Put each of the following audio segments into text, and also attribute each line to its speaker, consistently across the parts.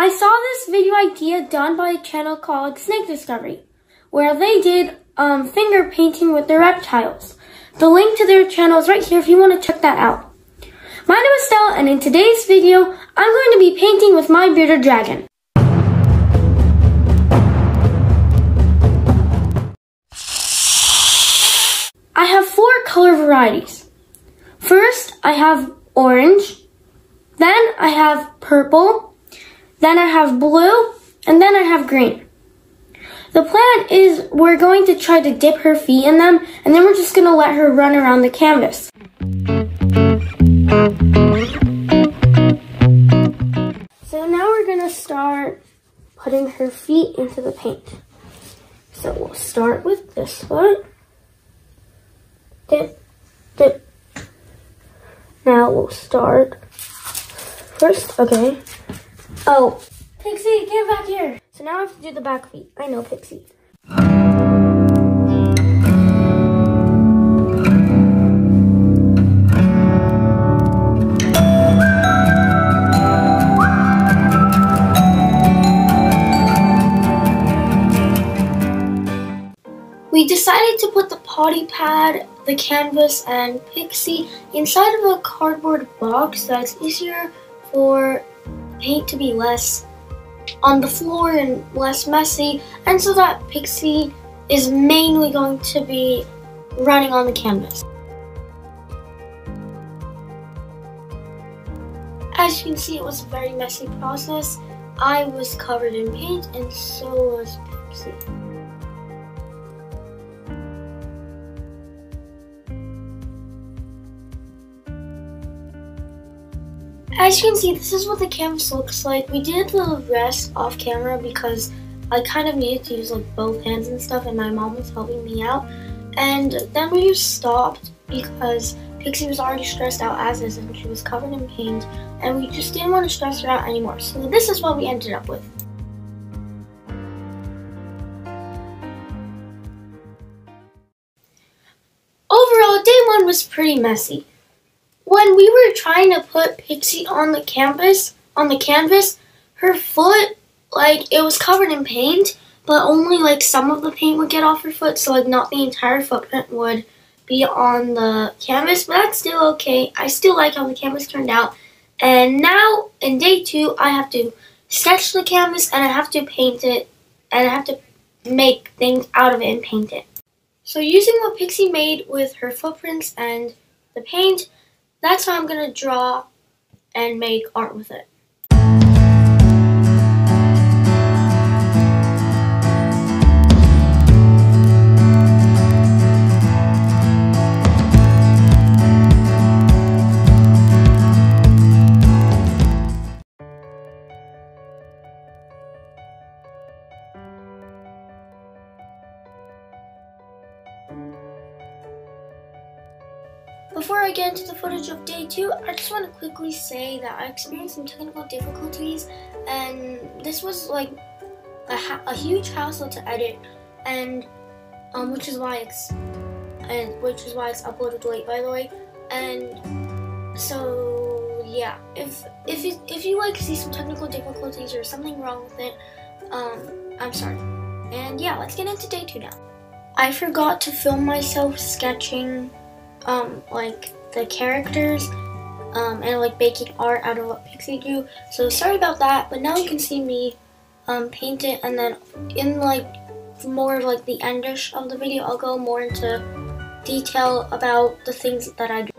Speaker 1: I saw this video idea done by a channel called Snake Discovery, where they did um, finger painting with their reptiles. The link to their channel is right here if you want to check that out. My name is Stella, and in today's video, I'm going to be painting with my bearded dragon. I have four color varieties. First, I have orange, then I have purple, then I have blue, and then I have green. The plan is we're going to try to dip her feet in them, and then we're just going to let her run around the canvas. So now we're going to start putting her feet into the paint. So we'll start with this foot. Dip, dip. Now we'll start first, okay. Oh, Pixie, get back here. So now I have to do the back feet. I know, Pixie. We decided to put the potty pad, the canvas, and Pixie inside of a cardboard box that's easier for paint to be less on the floor and less messy, and so that Pixie is mainly going to be running on the canvas. As you can see, it was a very messy process. I was covered in paint, and so was Pixie. As you can see, this is what the canvas looks like. We did the rest off camera because I kind of needed to use like both hands and stuff and my mom was helping me out. And then we just stopped because Pixie was already stressed out as is and she was covered in paint and we just didn't want to stress her out anymore. So this is what we ended up with. Overall, day one was pretty messy when we were trying to put Pixie on the canvas, on the canvas, her foot, like, it was covered in paint, but only, like, some of the paint would get off her foot, so, like, not the entire footprint would be on the canvas, but that's still okay. I still like how the canvas turned out. And now, in day two, I have to sketch the canvas, and I have to paint it, and I have to make things out of it and paint it. So using what Pixie made with her footprints and the paint, that's how I'm going to draw and make art with it. I get into the footage of day two, I just want to quickly say that I experienced some technical difficulties and this was like a, a huge hassle to edit and um, which is why it's and which is why it's uploaded late by the way. And so yeah if if it, if you like see some technical difficulties or something wrong with it um, I'm sorry. And yeah let's get into day two now. I forgot to film myself sketching um, like the characters um, and like making art out of what Pixie drew. So sorry about that, but now you can see me um, paint it and then in like more of like the endish of the video, I'll go more into detail about the things that I do.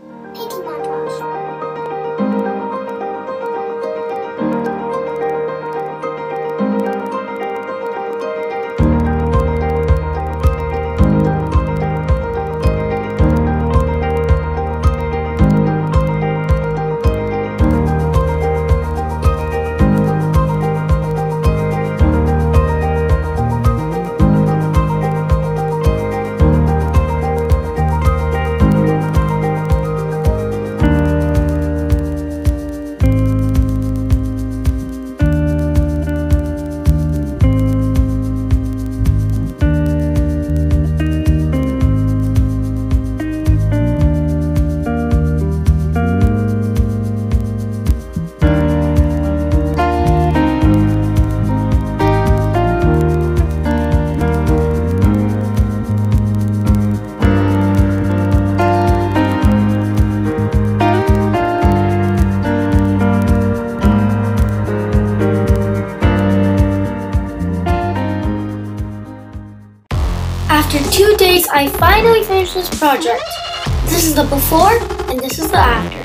Speaker 1: Two days, I finally finished this project. This is the before, and this is the after.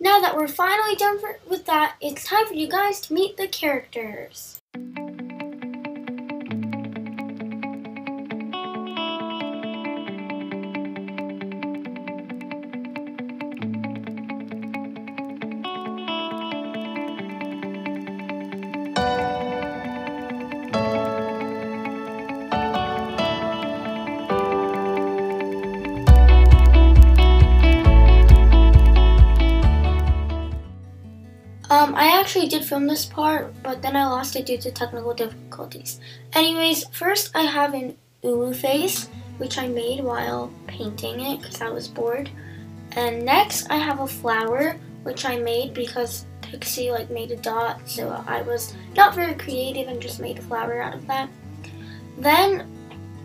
Speaker 1: Now that we're finally done for, with that, it's time for you guys to meet the characters. Actually did film this part, but then I lost it due to technical difficulties. Anyways, first I have an Ulu face, which I made while painting it because I was bored. And next I have a flower, which I made because Pixie like made a dot, so I was not very creative and just made a flower out of that. Then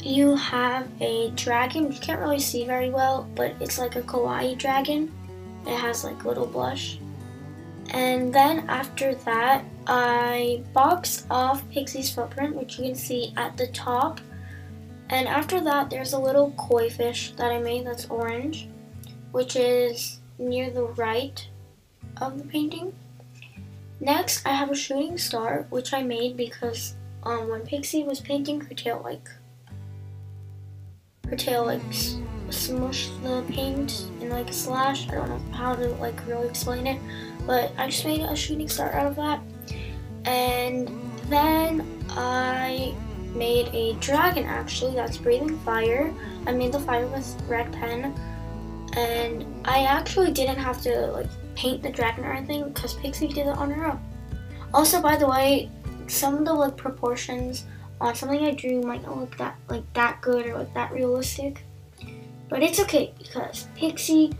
Speaker 1: you have a dragon, you can't really see very well, but it's like a kawaii dragon. It has like little blush. And then after that, I boxed off Pixie's footprint, which you can see at the top. And after that, there's a little koi fish that I made that's orange, which is near the right of the painting. Next, I have a shooting star, which I made because um, when Pixie was painting, her tail like her tail like smushed the paint in like a slash. I don't know how to like really explain it, but I just made a shooting star out of that. And then I made a dragon actually that's breathing fire. I made the fire with red pen. And I actually didn't have to like paint the dragon or anything because Pixie did it on her own. Also, by the way, some of the like proportions on something I drew might not look that like that good or like that realistic. But it's okay because Pixie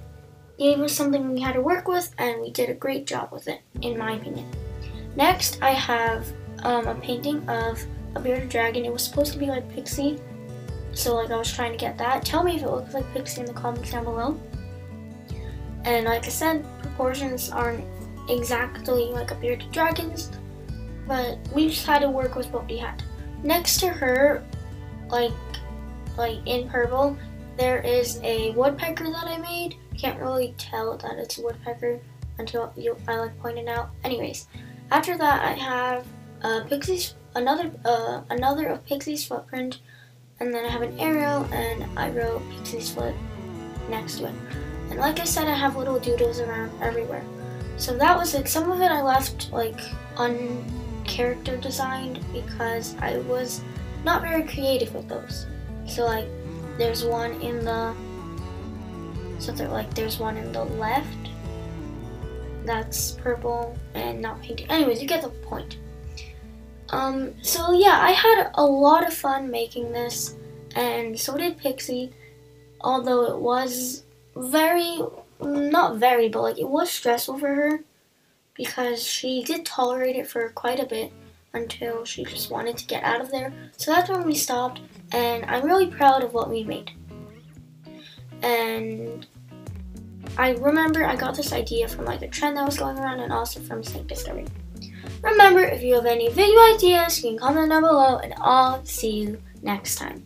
Speaker 1: gave us something we had to work with and we did a great job with it, in my opinion. Next, I have um, a painting of a bearded dragon. It was supposed to be like Pixie, so like I was trying to get that. Tell me if it looks like Pixie in the comments down below. And like I said, proportions aren't exactly like a bearded dragon's, but we just had to work with what we had. Next to her, like like in purple, there is a woodpecker that I made. Can't really tell that it's a woodpecker until you, I like pointed out. Anyways, after that I have uh, Pixie's another uh, another of Pixie's footprint, and then I have an arrow and I wrote Pixie's foot next to it. And like I said, I have little doodles around everywhere. So that was it. Some of it I left like uncharacter designed because I was not very creative with those. So like there's one in the so they're like there's one in the left that's purple and not painted. Anyways, you get the point. Um, so yeah, I had a lot of fun making this, and so did Pixie. Although it was very, not very, but like it was stressful for her because she did tolerate it for quite a bit until she just wanted to get out of there. So that's when we stopped, and I'm really proud of what we made. And I remember I got this idea from like a trend that was going around and also from Snake Discovery. Remember, if you have any video ideas, you can comment down below and I'll see you next time.